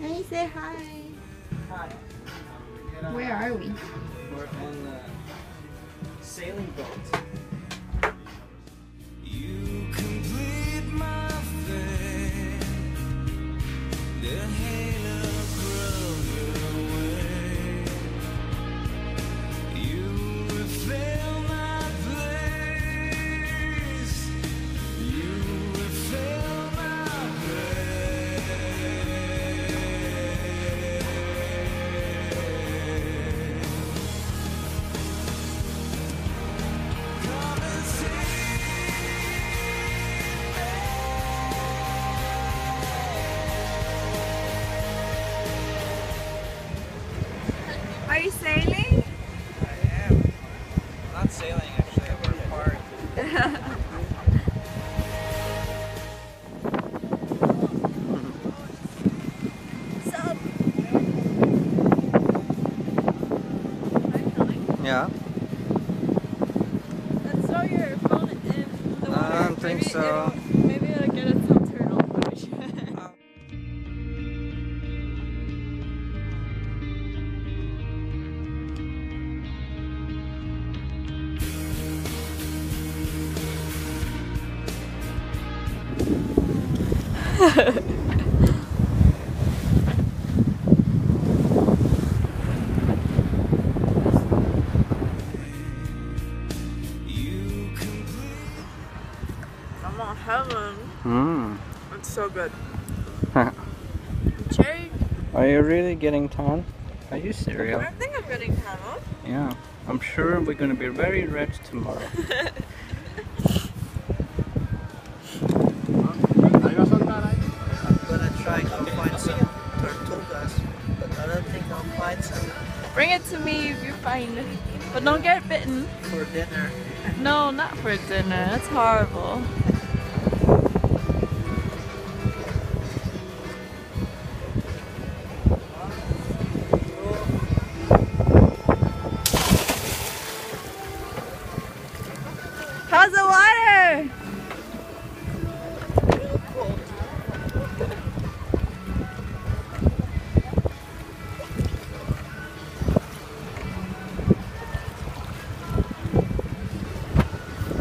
Hey, say hi. Hi. Where are we? We're on the sailing boat. Yeah. Throw your phone in the water. I don't think maybe so. It'll, maybe it'll get us some turtle footage. You I'm on heaven. Hmm. It's so good. Cherry. Are you really getting tan? Are you serious? I think I'm getting tan off. Yeah. I'm sure we're gonna be very red tomorrow. I'm gonna try to find some tortugas, but I don't think I'll find some Bring it to me if you find it. But don't get bitten. for dinner. No, not for dinner. That's horrible.